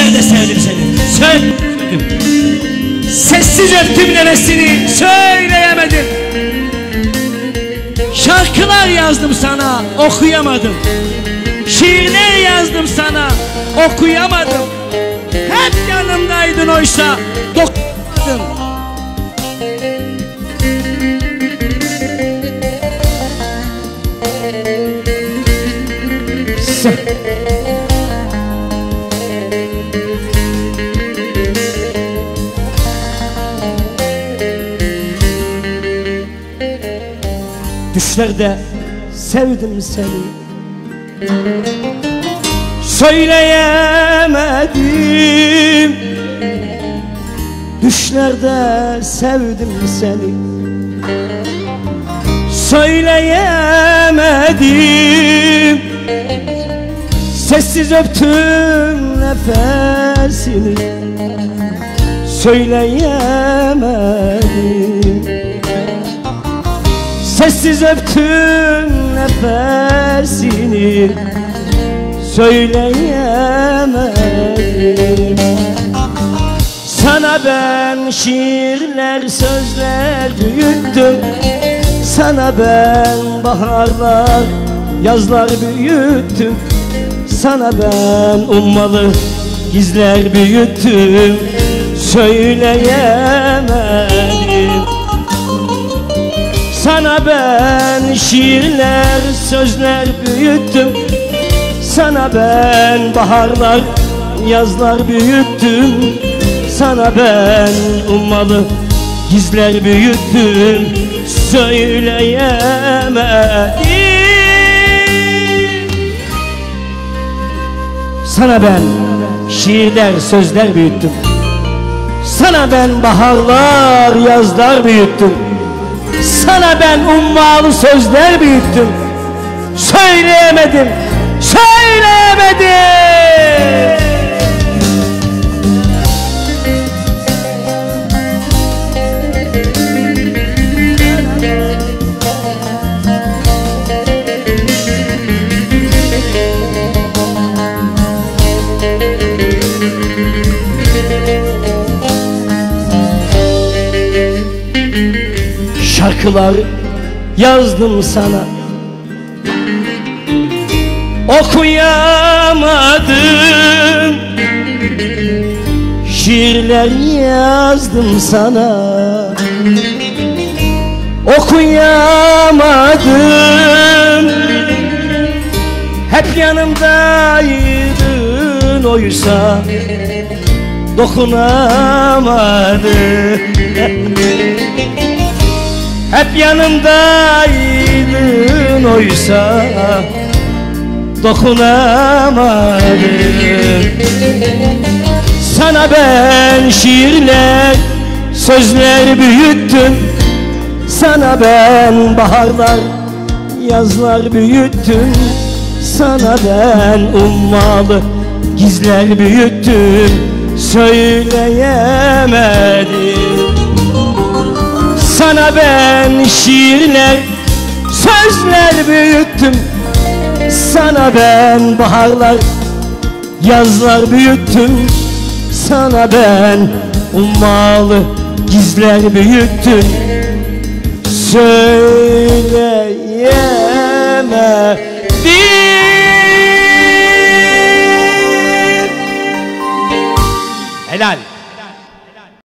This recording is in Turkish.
Söyleyemedim seni. Söyleyemedim. Sessiz öptüm nefesini. Söyleyemedim. Şarkılar yazdım sana. Okuyamadım. Şiirler yazdım sana. Okuyamadım. Hep yanımdaydın oysa. Dokunmadın. Düşlerde sevdim seni. Söyleyemedim Düşlerde sevdim seni. Söyleyemedim Sessiz öptüm nefesini. Söyleyemedim Sessiz öptüm nefesini Söyleyemedim Sana ben şiirler sözler büyüttüm. Sana ben baharlar yazlar büyüttüm. Sana ben ummalı gizler büyüttüm. Söyleyemedim sana ben şiirler, sözler büyüttüm. Sana ben baharlar, yazlar büyüttüm. Sana ben ummalı gizler büyüttüm. Söyleyemedim Sana ben şiirler, sözler büyüttüm. Sana ben baharlar, yazlar büyüttüm sana ben ummalı sözler büyüttüm. Söyleyemedim Söyleyemedim Şarkılar yazdım sana. Okuyamadım. Şiirler yazdım sana. Okuyamadım. Hep yanımdaydın oysa. Dokunamadım hep yanımdaydın oysa. Dokunamadım. Sana ben şiirler Sözler büyüttüm. Sana ben baharlar Yazlar büyüttüm. Sana ben ummalı Gizler büyüttüm. Söyleyemedim sana ben şiirler, sözler büyüttüm. Sana ben baharlar, yazlar büyüttüm. Sana ben ummalı gizler büyüttüm. Söyleyemedim Helal.